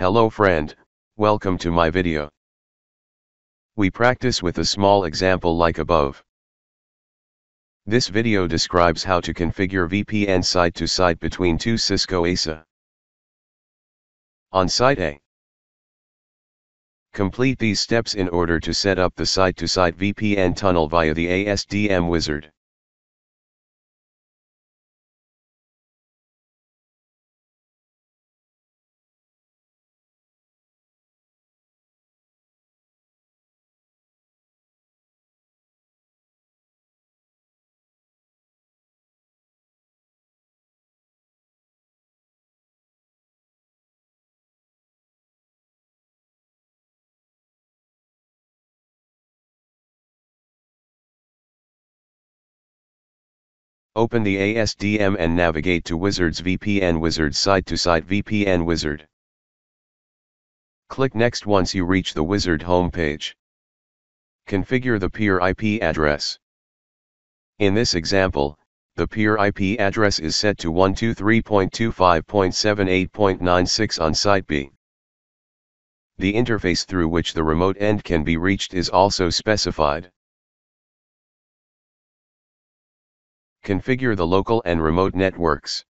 Hello friend, welcome to my video. We practice with a small example like above. This video describes how to configure VPN site-to-site -site between two Cisco ASA. On site A. Complete these steps in order to set up the site-to-site -site VPN tunnel via the ASDM wizard. Open the ASDM and navigate to Wizards VPN Wizard site-to-site VPN Wizard. Click Next once you reach the Wizard homepage. Configure the peer IP address. In this example, the peer IP address is set to 123.25.78.96 on Site B. The interface through which the remote end can be reached is also specified. Configure the local and remote networks.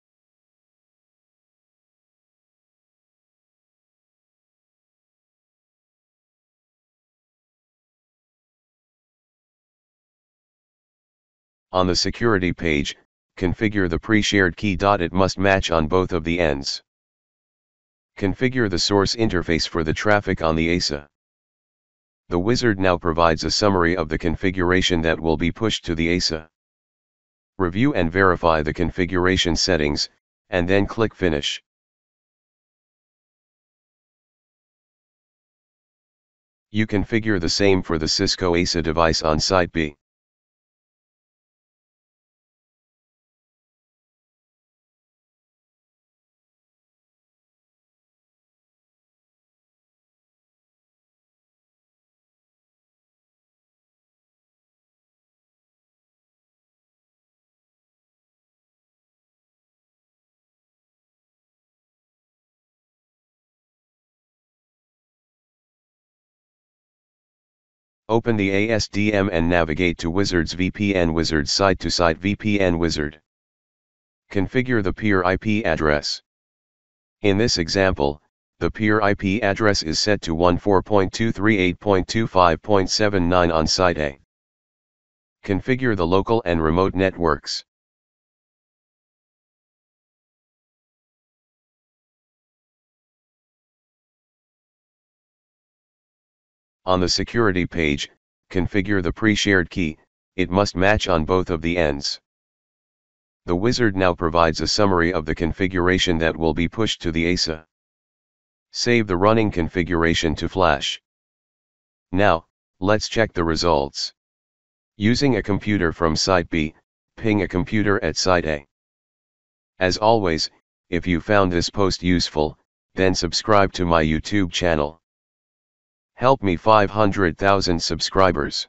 On the security page, configure the pre-shared key. It must match on both of the ends. Configure the source interface for the traffic on the ASA. The wizard now provides a summary of the configuration that will be pushed to the ASA. Review and verify the configuration settings, and then click Finish. You configure the same for the Cisco ASA device on Site B. Open the ASDM and navigate to Wizards VPN Wizard site-to-site VPN Wizard. Configure the peer IP address. In this example, the peer IP address is set to 14.238.25.79 on Site A. Configure the local and remote networks. On the security page, configure the pre-shared key, it must match on both of the ends. The wizard now provides a summary of the configuration that will be pushed to the ASA. Save the running configuration to flash. Now, let's check the results. Using a computer from Site B, ping a computer at Site A. As always, if you found this post useful, then subscribe to my YouTube channel. Help me 500,000 subscribers.